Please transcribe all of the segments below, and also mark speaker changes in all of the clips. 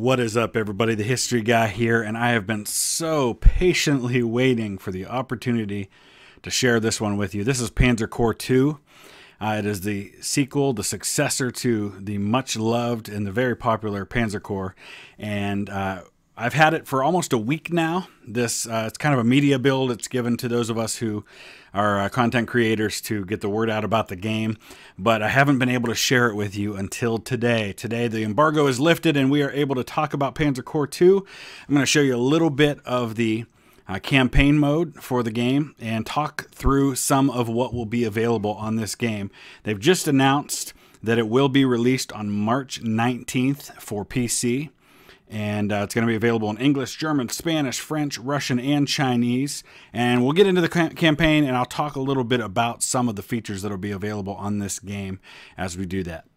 Speaker 1: What is up, everybody? The History Guy here, and I have been so patiently waiting for the opportunity to share this one with you. This is Panzer Corps 2. Uh, it is the sequel, the successor to the much loved and the very popular Panzer Corps, and uh, I've had it for almost a week now. This uh, it's kind of a media build. It's given to those of us who are uh, content creators to get the word out about the game, but I haven't been able to share it with you until today. Today the embargo is lifted and we are able to talk about Panzer Corps 2. I'm going to show you a little bit of the uh, campaign mode for the game and talk through some of what will be available on this game. They've just announced that it will be released on March 19th for PC and uh, it's going to be available in English, German, Spanish, French, Russian, and Chinese. And we'll get into the campaign, and I'll talk a little bit about some of the features that will be available on this game as we do that.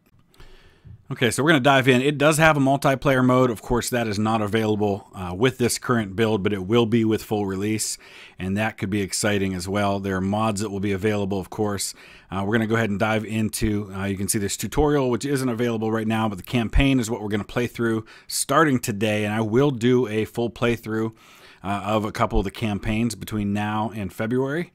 Speaker 1: Okay, so we're going to dive in. It does have a multiplayer mode. Of course, that is not available uh, with this current build, but it will be with full release, and that could be exciting as well. There are mods that will be available, of course. Uh, we're going to go ahead and dive into, uh, you can see this tutorial, which isn't available right now, but the campaign is what we're going to play through starting today, and I will do a full playthrough uh, of a couple of the campaigns between now and February.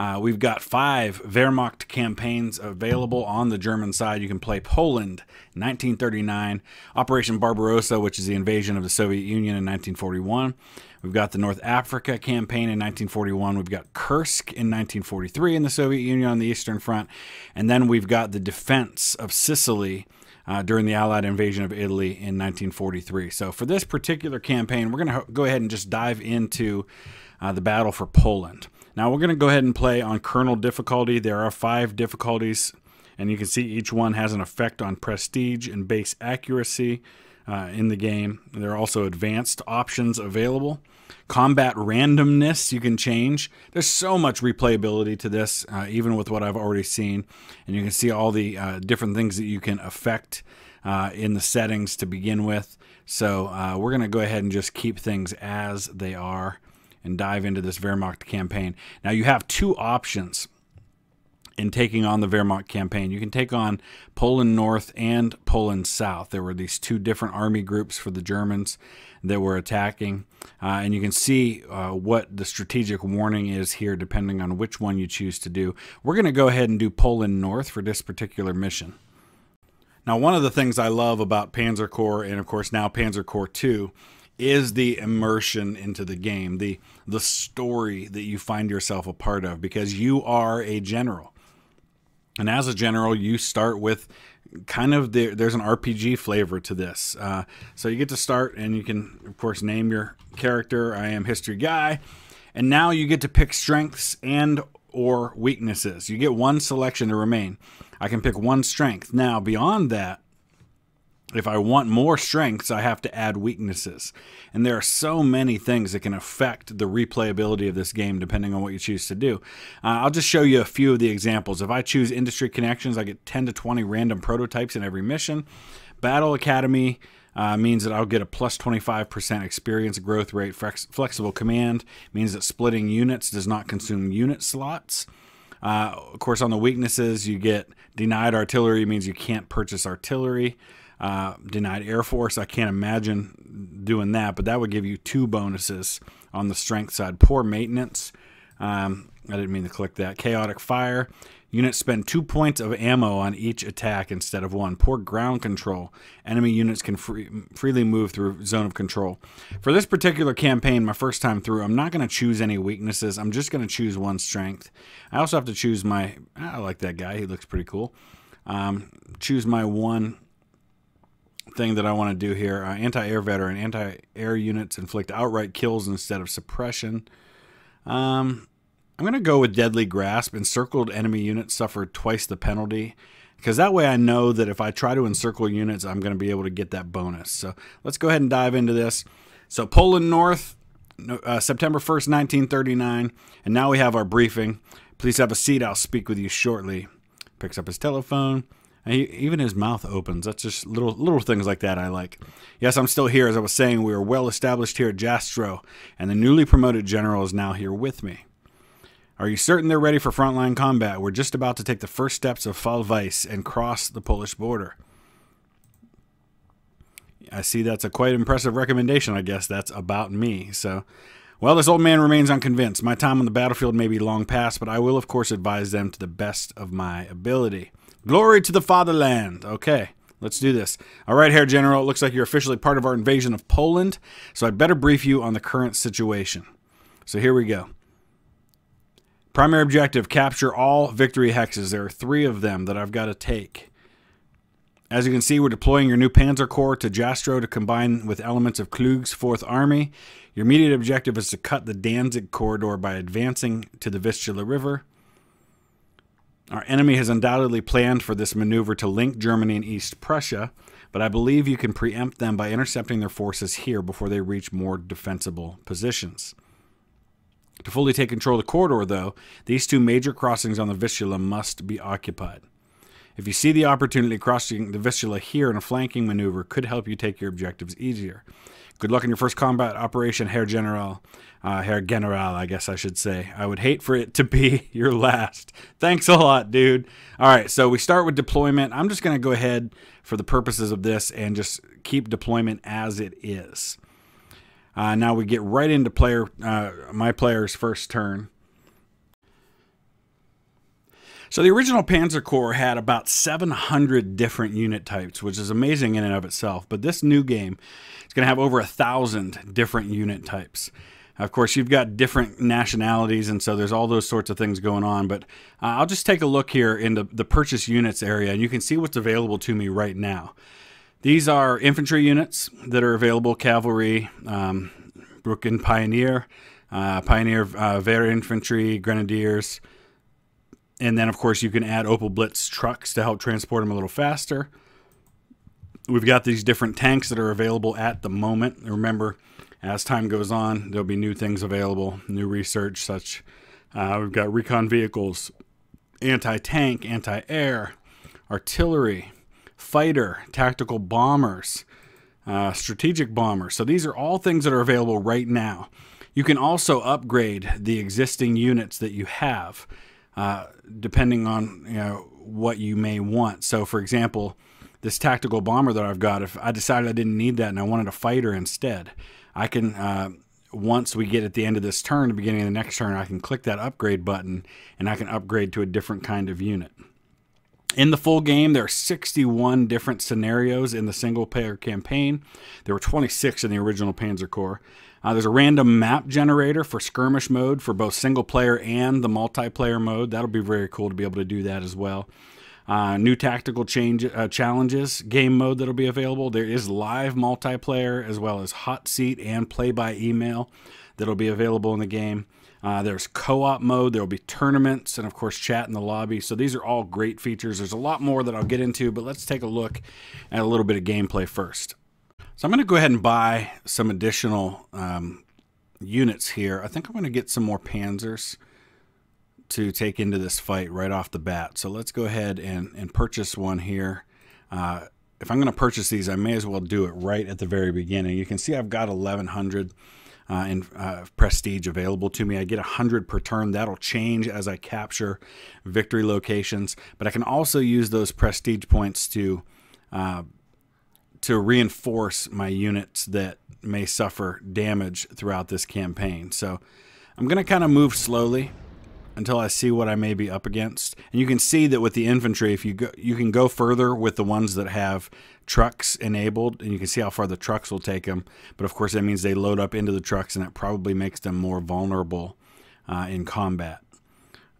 Speaker 1: Uh, we've got five Wehrmacht campaigns available on the German side. You can play Poland, 1939, Operation Barbarossa, which is the invasion of the Soviet Union in 1941. We've got the North Africa campaign in 1941. We've got Kursk in 1943 in the Soviet Union on the Eastern Front. And then we've got the defense of Sicily uh, during the Allied invasion of Italy in 1943. So for this particular campaign, we're going to go ahead and just dive into uh, the battle for Poland. Now we're going to go ahead and play on colonel difficulty. There are five difficulties, and you can see each one has an effect on prestige and base accuracy uh, in the game. There are also advanced options available. Combat randomness you can change. There's so much replayability to this, uh, even with what I've already seen. And you can see all the uh, different things that you can affect uh, in the settings to begin with. So uh, we're going to go ahead and just keep things as they are and dive into this Wehrmacht campaign. Now you have two options in taking on the Wehrmacht campaign. You can take on Poland North and Poland South. There were these two different army groups for the Germans that were attacking. Uh, and you can see uh, what the strategic warning is here depending on which one you choose to do. We're going to go ahead and do Poland North for this particular mission. Now, one of the things I love about Panzer Corps and, of course, now Panzer Corps 2 is the immersion into the game, the the story that you find yourself a part of because you are a general. And as a general, you start with kind of the, there's an RPG flavor to this. Uh, so you get to start, and you can, of course, name your character. I am History Guy, and now you get to pick strengths and or weaknesses. You get one selection to remain. I can pick one strength. Now, beyond that, if I want more strengths, I have to add weaknesses. And there are so many things that can affect the replayability of this game depending on what you choose to do. Uh, I'll just show you a few of the examples. If I choose industry connections, I get 10 to 20 random prototypes in every mission. Battle Academy uh, means that I'll get a plus 25% experience growth rate. Flex flexible command means that splitting units does not consume unit slots. Uh, of course, on the weaknesses, you get denied artillery means you can't purchase artillery. Uh, denied Air Force. I can't imagine doing that, but that would give you two bonuses on the strength side. Poor maintenance. Um, I didn't mean to click that. Chaotic fire. Units spend two points of ammo on each attack instead of one. Poor ground control. Enemy units can free, freely move through zone of control. For this particular campaign, my first time through, I'm not going to choose any weaknesses. I'm just going to choose one strength. I also have to choose my. I like that guy. He looks pretty cool. Um, choose my one thing that I want to do here. Uh, anti-air veteran, anti-air units inflict outright kills instead of suppression. Um, I'm going to go with deadly grasp. Encircled enemy units suffer twice the penalty because that way I know that if I try to encircle units, I'm going to be able to get that bonus. So let's go ahead and dive into this. So Poland North, uh, September 1st, 1939. And now we have our briefing. Please have a seat. I'll speak with you shortly. Picks up his telephone. He, even his mouth opens. That's just little little things like that I like. Yes, I'm still here. As I was saying, we are well established here at Jastrow, and the newly promoted general is now here with me. Are you certain they're ready for frontline combat? We're just about to take the first steps of Weiss and cross the Polish border. I see that's a quite impressive recommendation. I guess that's about me. So, well, this old man remains unconvinced. My time on the battlefield may be long past, but I will, of course, advise them to the best of my ability. Glory to the fatherland. Okay. Let's do this. All right, Herr General, it looks like you're officially part of our invasion of Poland, so I'd better brief you on the current situation. So here we go. Primary objective capture all victory hexes. There are three of them that I've got to take. As you can see, we're deploying your new Panzer Corps to Jastrow to combine with elements of Kluge's 4th Army. Your immediate objective is to cut the Danzig corridor by advancing to the Vistula River. Our enemy has undoubtedly planned for this maneuver to link Germany and East Prussia, but I believe you can preempt them by intercepting their forces here before they reach more defensible positions. To fully take control of the corridor, though, these two major crossings on the Vistula must be occupied. If you see the opportunity, crossing the Vistula here in a flanking maneuver could help you take your objectives easier. Good luck in your first combat operation, Herr General. Uh, Herr General, I guess I should say. I would hate for it to be your last. Thanks a lot, dude. All right, so we start with deployment. I'm just going to go ahead for the purposes of this and just keep deployment as it is. Uh, now we get right into player uh, my player's first turn. So the original Panzer Corps had about 700 different unit types, which is amazing in and of itself. But this new game is going to have over a thousand different unit types. Of course, you've got different nationalities, and so there's all those sorts of things going on. But uh, I'll just take a look here in the, the purchase units area, and you can see what's available to me right now. These are infantry units that are available, cavalry, um, Pioneer, uh, Pioneer uh, Infantry, Grenadiers, and then of course you can add Opel Blitz trucks to help transport them a little faster. We've got these different tanks that are available at the moment. Remember, as time goes on, there'll be new things available, new research such. Uh, we've got recon vehicles, anti-tank, anti-air, artillery, fighter, tactical bombers, uh, strategic bombers. So these are all things that are available right now. You can also upgrade the existing units that you have, uh, depending on you know what you may want. So, for example, this tactical bomber that I've got, if I decided I didn't need that and I wanted a fighter instead, I can. Uh, once we get at the end of this turn, the beginning of the next turn, I can click that upgrade button and I can upgrade to a different kind of unit. In the full game, there are 61 different scenarios in the single player campaign. There were 26 in the original Panzer Corps. Uh, there's a random map generator for skirmish mode for both single player and the multiplayer mode. That'll be very cool to be able to do that as well. Uh, new tactical change uh, challenges game mode that'll be available. There is live multiplayer as well as hot seat and play by email that'll be available in the game. Uh, there's co-op mode. There will be tournaments and of course chat in the lobby. So these are all great features. There's a lot more that I'll get into, but let's take a look at a little bit of gameplay first. So I'm going to go ahead and buy some additional um, units here. I think I'm going to get some more Panzers to take into this fight right off the bat. So let's go ahead and, and purchase one here. Uh, if I'm going to purchase these, I may as well do it right at the very beginning. You can see I've got 1100 uh, in uh, prestige available to me. I get 100 per turn. That'll change as I capture victory locations, but I can also use those prestige points to uh, to reinforce my units that may suffer damage throughout this campaign. So I'm going to kind of move slowly until I see what I may be up against. And you can see that with the infantry, if you go, you can go further with the ones that have trucks enabled, and you can see how far the trucks will take them. But of course, that means they load up into the trucks, and it probably makes them more vulnerable uh, in combat.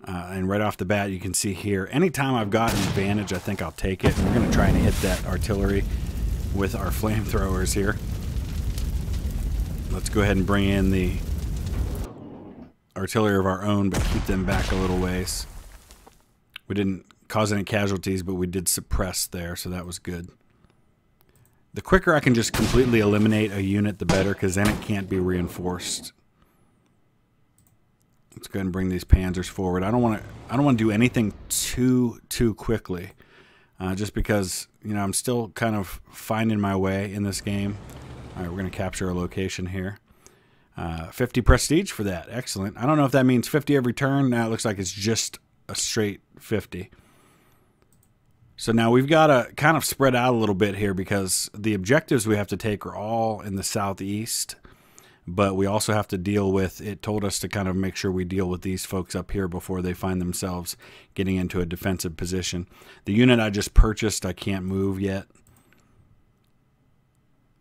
Speaker 1: Uh, and right off the bat, you can see here, anytime I've got an advantage, I think I'll take it. And we're going to try and hit that artillery with our flamethrowers here. Let's go ahead and bring in the artillery of our own, but keep them back a little ways. We didn't cause any casualties, but we did suppress there, so that was good. The quicker I can just completely eliminate a unit, the better, because then it can't be reinforced. Let's go ahead and bring these panzers forward. I don't want to. I don't want to do anything too too quickly, uh, just because you know I'm still kind of finding my way in this game. All right, we're going to capture a location here. Uh, 50 prestige for that. Excellent. I don't know if that means 50 every turn. Now it looks like it's just a straight 50. So now we've got to kind of spread out a little bit here because the objectives we have to take are all in the southeast, but we also have to deal with it told us to kind of make sure we deal with these folks up here before they find themselves getting into a defensive position. The unit I just purchased, I can't move yet.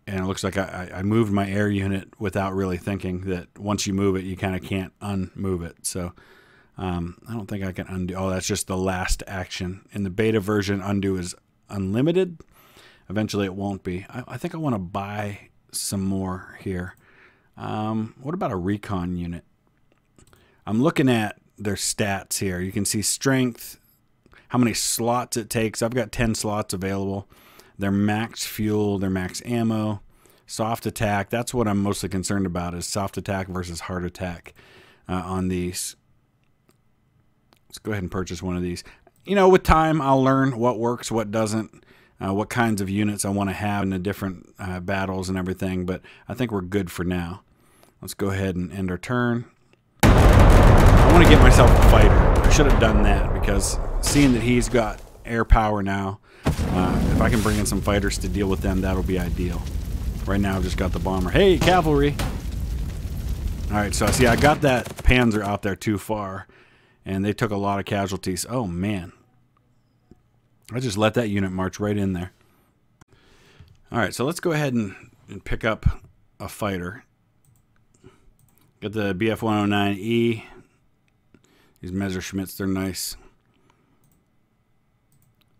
Speaker 1: And it looks like I, I moved my air unit without really thinking that once you move it, you kind of can't unmove it. So um, I don't think I can undo. Oh, that's just the last action. In the beta version, undo is unlimited. Eventually, it won't be. I, I think I want to buy some more here. Um, what about a recon unit? I'm looking at their stats here. You can see strength, how many slots it takes. I've got 10 slots available. Their max fuel, their max ammo, soft attack. That's what I'm mostly concerned about is soft attack versus hard attack uh, on these. Let's go ahead and purchase one of these. You know, with time, I'll learn what works, what doesn't, uh, what kinds of units I want to have in the different uh, battles and everything, but I think we're good for now. Let's go ahead and end our turn. I want to get myself a fighter. I should have done that because seeing that he's got air power now, uh, if I can bring in some fighters to deal with them, that'll be ideal. Right now, I've just got the bomber. Hey, cavalry! All right, so I see, I got that Panzer out there too far and they took a lot of casualties. Oh, man. I just let that unit march right in there. All right, so let's go ahead and, and pick up a fighter. Got the BF-109E. These Messerschmitts, they're nice.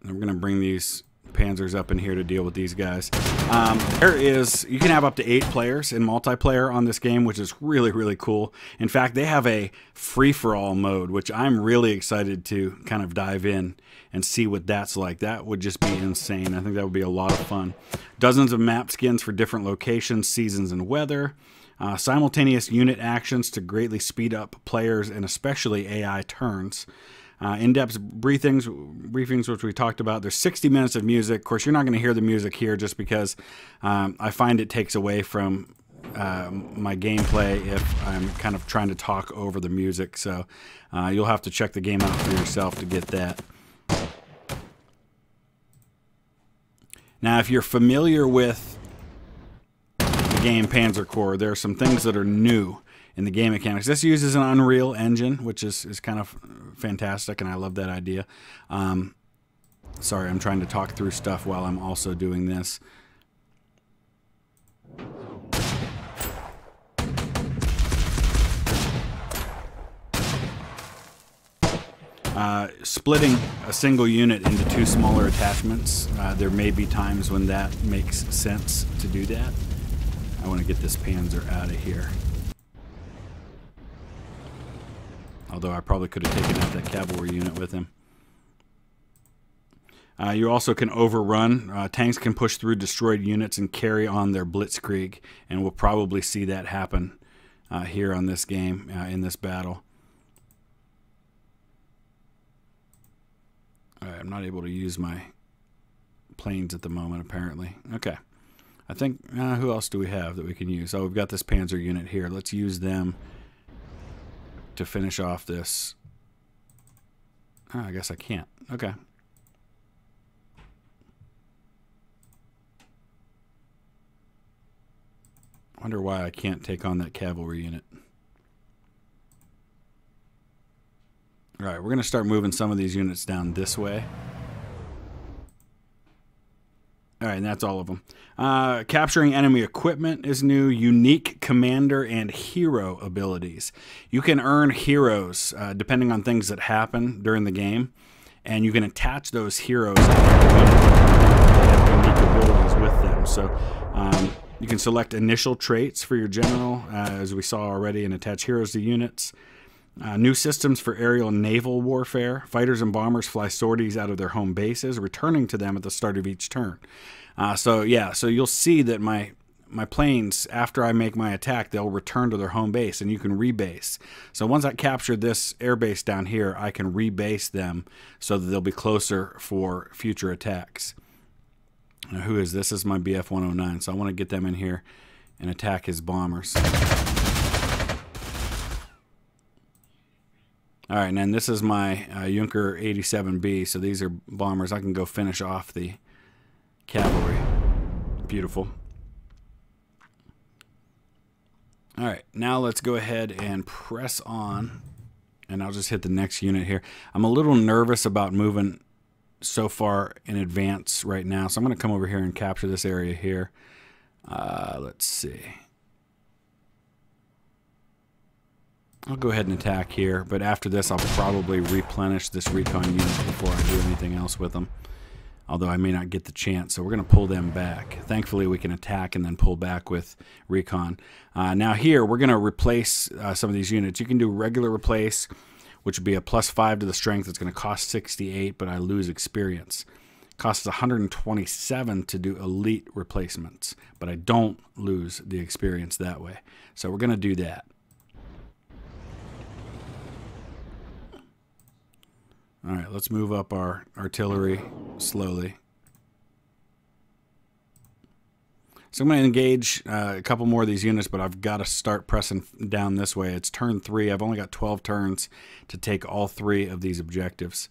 Speaker 1: And we're going to bring these Panzers up in here to deal with these guys. Um, there is, you can have up to eight players in multiplayer on this game, which is really, really cool. In fact, they have a free-for-all mode, which I'm really excited to kind of dive in and see what that's like. That would just be insane. I think that would be a lot of fun. Dozens of map skins for different locations, seasons, and weather. Uh, simultaneous unit actions to greatly speed up players and especially AI turns uh, in-depth briefings, briefings which we talked about. There's 60 minutes of music. Of course, you're not going to hear the music here just because um, I find it takes away from uh, my gameplay if I'm kind of trying to talk over the music. So uh, you'll have to check the game out for yourself to get that. Now, if you're familiar with game Panzer Corps, there are some things that are new in the game mechanics. This uses an Unreal Engine, which is, is kind of fantastic, and I love that idea. Um, sorry, I'm trying to talk through stuff while I'm also doing this. Uh, splitting a single unit into two smaller attachments, uh, there may be times when that makes sense to do that. I want to get this Panzer out of here. Although I probably could have taken out that cavalry unit with him. Uh, you also can overrun. Uh, tanks can push through destroyed units and carry on their blitzkrieg, and we'll probably see that happen uh, here on this game, uh, in this battle. Alright, I'm not able to use my planes at the moment, apparently. Okay. I think, uh, who else do we have that we can use? Oh, we've got this Panzer unit here. Let's use them to finish off this. Oh, I guess I can't. Okay. Wonder why I can't take on that cavalry unit. All right, we're going to start moving some of these units down this way. All right, and that's all of them. Uh, capturing enemy equipment is new. Unique commander and hero abilities. You can earn heroes uh, depending on things that happen during the game, and you can attach those heroes have unique abilities with them. So um, you can select initial traits for your general, uh, as we saw already, and attach heroes to units. Uh, new systems for aerial and naval warfare. Fighters and bombers fly sorties out of their home bases, returning to them at the start of each turn. Uh, so yeah, so you'll see that my my planes, after I make my attack, they'll return to their home base, and you can rebase. So once I capture this airbase down here, I can rebase them so that they'll be closer for future attacks. Now, who is this? this is my BF-109, so I want to get them in here and attack his bombers. All right, and then this is my uh, Junker 87B. So these are bombers. I can go finish off the cavalry. Beautiful. All right, now let's go ahead and press on. And I'll just hit the next unit here. I'm a little nervous about moving so far in advance right now. So I'm going to come over here and capture this area here. Uh, let's see. I'll go ahead and attack here, but after this I'll probably replenish this recon unit before I do anything else with them. Although I may not get the chance, so we're going to pull them back. Thankfully we can attack and then pull back with recon. Uh, now here we're going to replace uh, some of these units. You can do regular replace, which would be a plus 5 to the strength. It's going to cost 68, but I lose experience. It costs 127 to do elite replacements, but I don't lose the experience that way. So we're going to do that. All right, let's move up our artillery slowly. So I'm going to engage uh, a couple more of these units, but I've got to start pressing down this way. It's turn three. I've only got 12 turns to take all three of these objectives.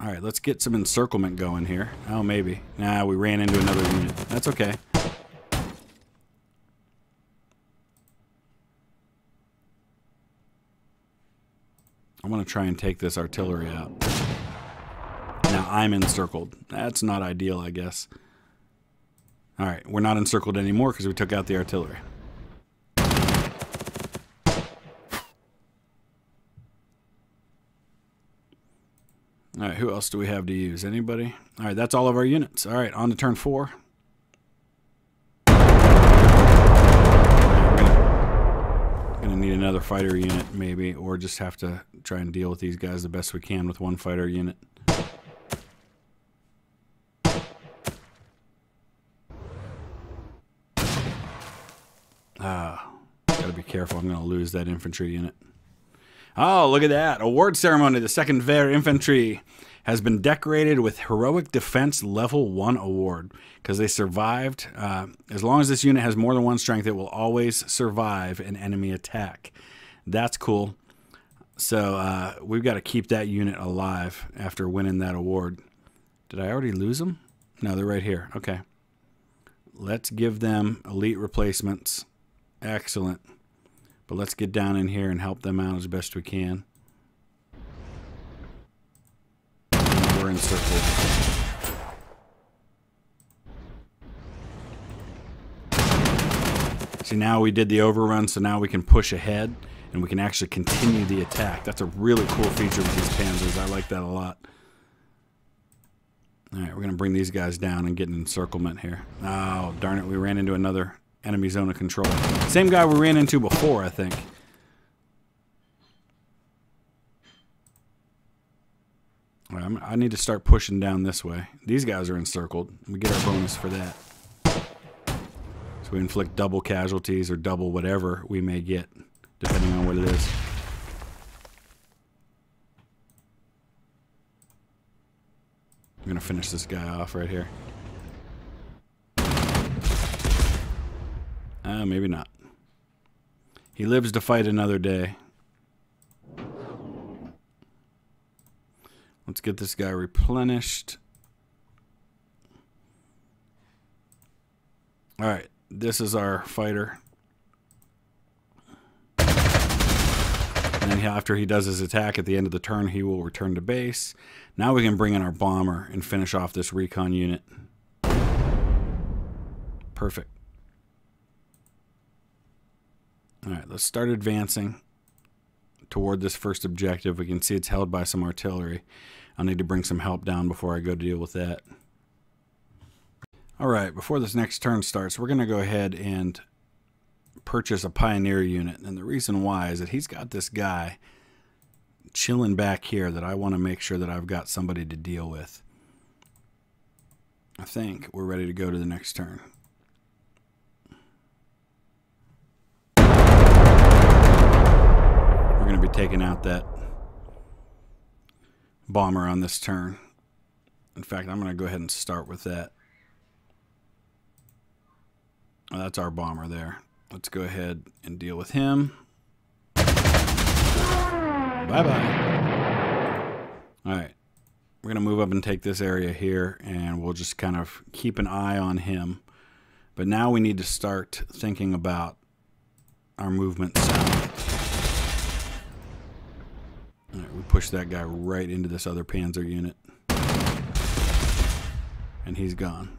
Speaker 1: All right, let's get some encirclement going here. Oh, maybe. Nah, we ran into another unit. That's okay. I want to try and take this artillery out. Now I'm encircled. That's not ideal, I guess. All right, we're not encircled anymore because we took out the artillery. All right, who else do we have to use? Anybody? All right, that's all of our units. All right, on to turn four. Need another fighter unit maybe, or just have to try and deal with these guys the best we can with one fighter unit. Ah, gotta be careful. I'm gonna lose that infantry unit. Oh, look at that. Award ceremony. The 2nd Ver Infantry has been decorated with Heroic Defense Level 1 award because they survived. Uh, as long as this unit has more than one strength, it will always survive an enemy attack. That's cool. So uh, we've got to keep that unit alive after winning that award. Did I already lose them? No, they're right here. Okay. Let's give them elite replacements. Excellent. But let's get down in here and help them out as best we can. We're See, now we did the overrun, so now we can push ahead and we can actually continue the attack. That's a really cool feature with these panzers. I like that a lot. All right, we're going to bring these guys down and get an encirclement here. Oh, darn it. We ran into another enemy zone of control. Same guy we ran into before, I think. Right, i need to start pushing down this way. These guys are encircled. We get our bonus for that. So we inflict double casualties or double whatever we may get, depending on what it is. I'm going to finish this guy off right here. Uh, maybe not. He lives to fight another day. Let's get this guy replenished. All right, this is our fighter. And then after he does his attack at the end of the turn, he will return to base. Now we can bring in our bomber and finish off this recon unit. Perfect. All right, let's start advancing toward this first objective. We can see it's held by some artillery. I'll need to bring some help down before I go deal with that. All right, before this next turn starts, we're going to go ahead and purchase a Pioneer unit. And the reason why is that he's got this guy chilling back here that I want to make sure that I've got somebody to deal with. I think we're ready to go to the next turn. Going to be taking out that bomber on this turn. In fact, I'm going to go ahead and start with that. Oh, that's our bomber there. Let's go ahead and deal with him. Bye-bye. All right. We're going to move up and take this area here, and we'll just kind of keep an eye on him. But now we need to start thinking about our movement south. All right, we push that guy right into this other Panzer unit. And he's gone.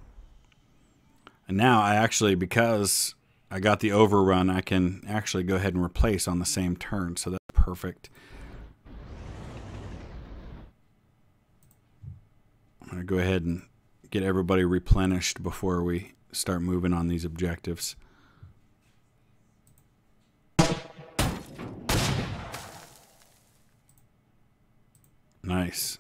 Speaker 1: And now I actually, because I got the overrun, I can actually go ahead and replace on the same turn. So that's perfect. I'm going to go ahead and get everybody replenished before we start moving on these objectives. Nice.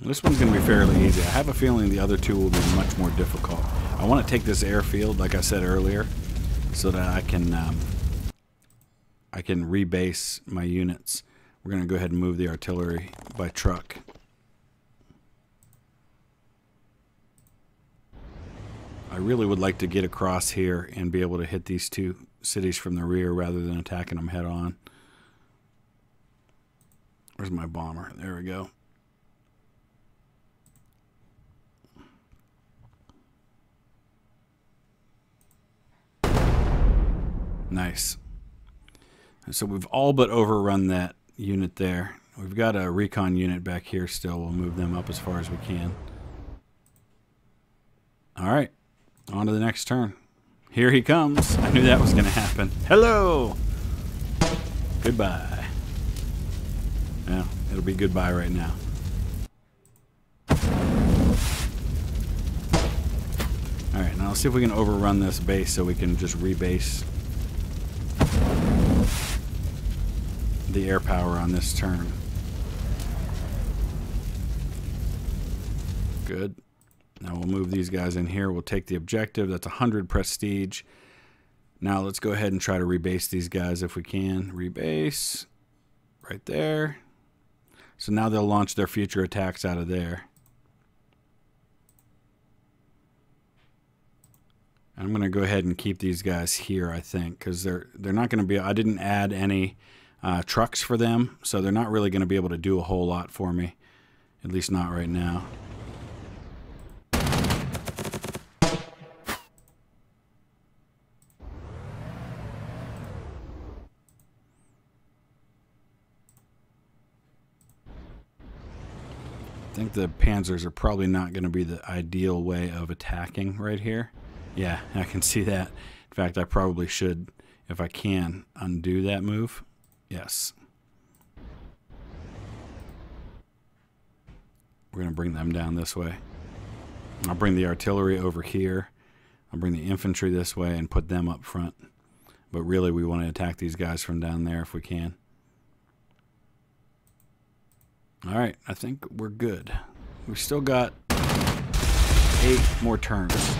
Speaker 1: This one's going to be fairly easy. I have a feeling the other two will be much more difficult. I want to take this airfield, like I said earlier, so that I can um, I can rebase my units. We're going to go ahead and move the artillery by truck. I really would like to get across here and be able to hit these two cities from the rear rather than attacking them head on. Where's my bomber? There we go. Nice. So we've all but overrun that unit there. We've got a recon unit back here still. We'll move them up as far as we can. All right. On to the next turn. Here he comes. I knew that was going to happen. Hello. Goodbye. Yeah, it'll be goodbye right now. Alright, now let's see if we can overrun this base so we can just rebase the air power on this turn. Good. Now we'll move these guys in here. We'll take the objective. That's 100 prestige. Now let's go ahead and try to rebase these guys if we can. Rebase. Right there. So now they'll launch their future attacks out of there. I'm going to go ahead and keep these guys here, I think, because they're they're not going to be. I didn't add any uh, trucks for them, so they're not really going to be able to do a whole lot for me, at least not right now. I think the panzers are probably not going to be the ideal way of attacking right here. Yeah, I can see that. In fact, I probably should, if I can, undo that move. Yes. We're going to bring them down this way. I'll bring the artillery over here. I'll bring the infantry this way and put them up front. But really, we want to attack these guys from down there if we can. All right, I think we're good. We've still got eight more turns.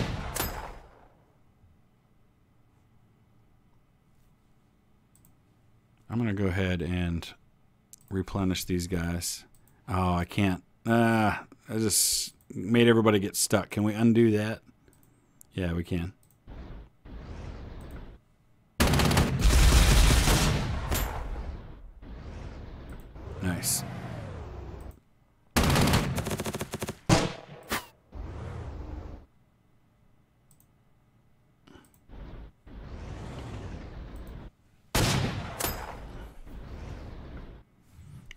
Speaker 1: I'm going to go ahead and replenish these guys. Oh, I can't. Ah, I just made everybody get stuck. Can we undo that? Yeah, we can. Nice.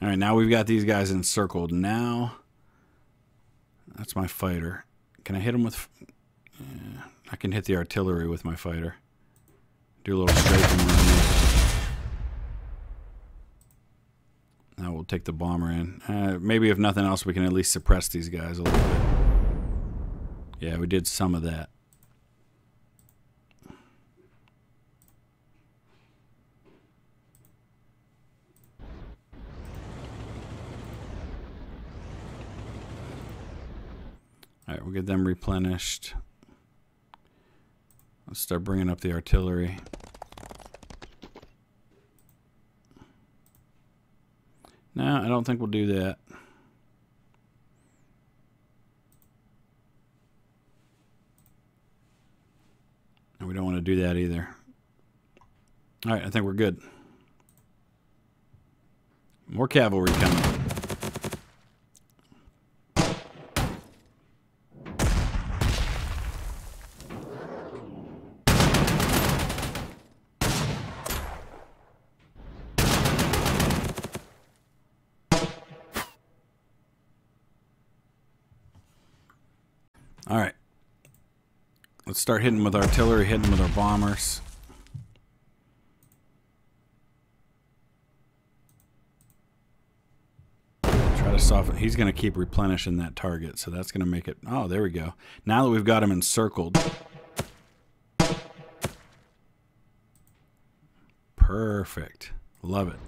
Speaker 1: All right, now we've got these guys encircled. Now, that's my fighter. Can I hit him with... Yeah, I can hit the artillery with my fighter. Do a little strafing Now we'll take the bomber in. Uh, maybe if nothing else, we can at least suppress these guys a little bit. Yeah, we did some of that. All right, we'll get them replenished. Let's start bringing up the artillery. No, I don't think we'll do that. And we don't want to do that either. All right, I think we're good. More cavalry coming. All right. Let's start hitting with artillery, hitting with our bombers. Try to soften. He's going to keep replenishing that target, so that's going to make it... Oh, there we go. Now that we've got him encircled. Perfect. Love it.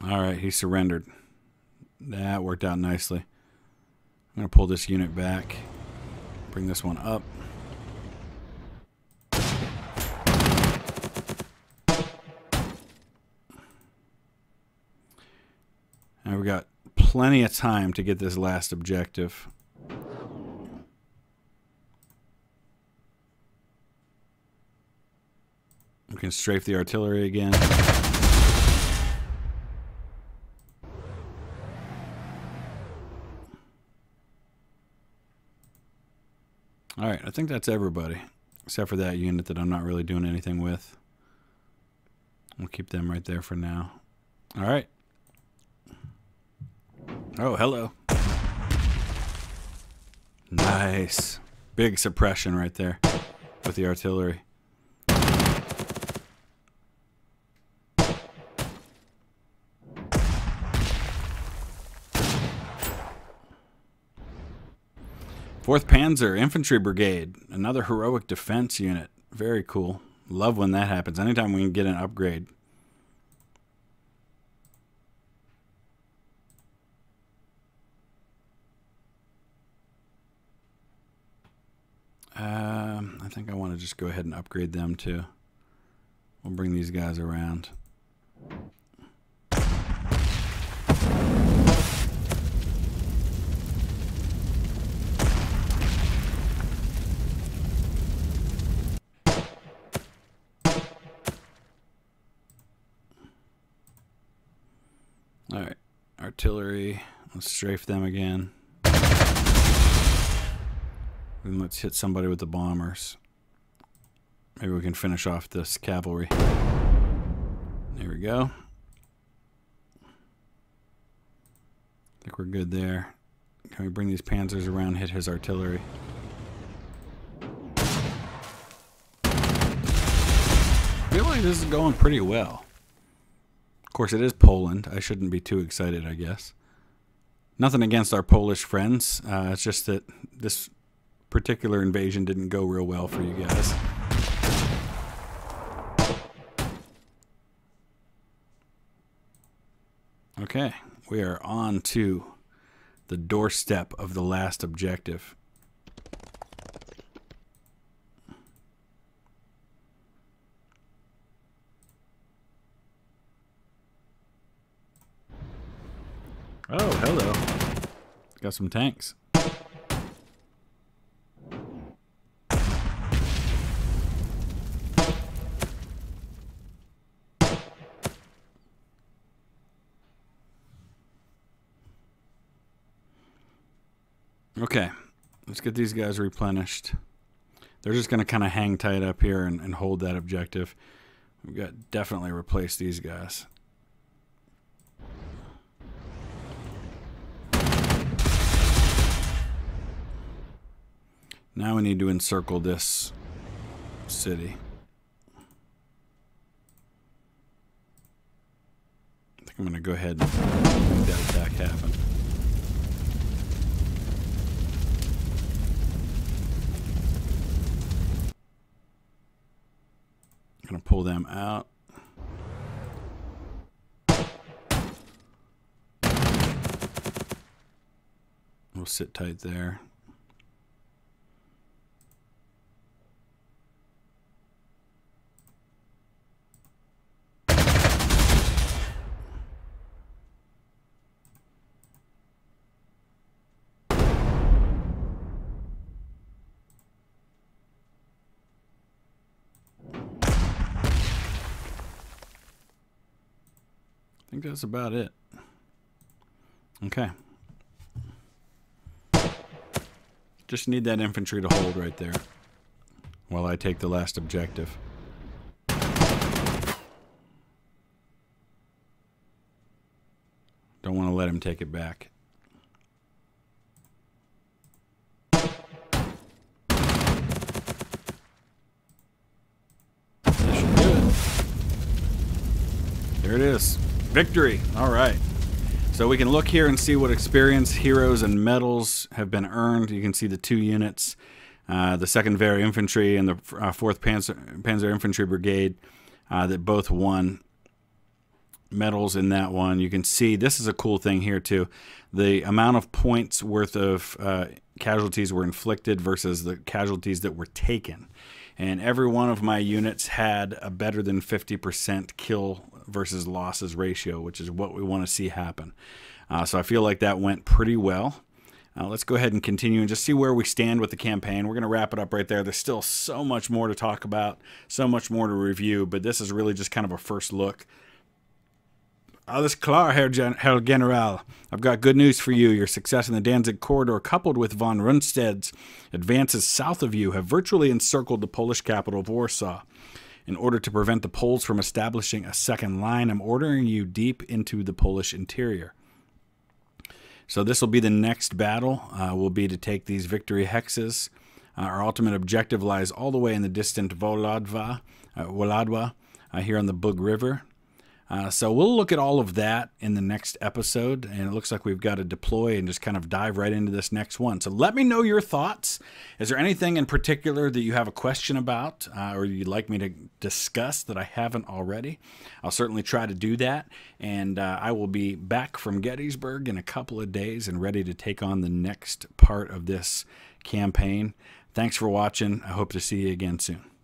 Speaker 1: All right, he surrendered. That worked out nicely. I'm going to pull this unit back. Bring this one up. And we've got plenty of time to get this last objective. We can strafe the artillery again. Alright, I think that's everybody. Except for that unit that I'm not really doing anything with. We'll keep them right there for now. Alright. Oh, hello. Nice. Big suppression right there with the artillery. Fourth Panzer Infantry Brigade, another heroic defense unit. Very cool. Love when that happens. Anytime we can get an upgrade. Um, I think I want to just go ahead and upgrade them too. We'll bring these guys around. All right, artillery. Let's strafe them again. And let's hit somebody with the bombers. Maybe we can finish off this cavalry. There we go. I think we're good there. Can we bring these panzers around, hit his artillery? I feel like this is going pretty well. Of course, it is Poland. I shouldn't be too excited, I guess. Nothing against our Polish friends. Uh, it's just that this particular invasion didn't go real well for you guys. Okay, we are on to the doorstep of the last objective. Oh, hello. Got some tanks. Okay, let's get these guys replenished. They're just going to kind of hang tight up here and, and hold that objective. We've got definitely replace these guys. Now we need to encircle this city. I think I'm going to go ahead and make that attack happen. Gonna pull them out. We'll sit tight there. That's about it. Okay. Just need that infantry to hold right there while I take the last objective. Don't want to let him take it back. There it is. Victory. All right. So we can look here and see what experience, heroes, and medals have been earned. You can see the two units, uh, the 2nd Wehr Infantry and the uh, 4th Panzer, Panzer Infantry Brigade uh, that both won medals in that one. You can see this is a cool thing here too. The amount of points worth of uh, casualties were inflicted versus the casualties that were taken. And every one of my units had a better than 50% kill versus losses ratio, which is what we want to see happen. Uh, so I feel like that went pretty well. Uh, let's go ahead and continue and just see where we stand with the campaign. We're going to wrap it up right there. There's still so much more to talk about, so much more to review, but this is really just kind of a first look. Alles klar, Herr, Gen Herr General. I've got good news for you. Your success in the Danzig corridor, coupled with von Rundstedt's advances south of you, have virtually encircled the Polish capital of Warsaw. In order to prevent the Poles from establishing a second line, I'm ordering you deep into the Polish interior. So this will be the next battle. Uh, will be to take these victory hexes. Uh, our ultimate objective lies all the way in the distant Volodva, uh, Wolodwa, uh, here on the Bug River. Uh, so we'll look at all of that in the next episode, and it looks like we've got to deploy and just kind of dive right into this next one. So let me know your thoughts. Is there anything in particular that you have a question about, uh, or you'd like me to discuss that I haven't already? I'll certainly try to do that, and uh, I will be back from Gettysburg in a couple of days and ready to take on the next part of this campaign. Thanks for watching. I hope to see you again soon.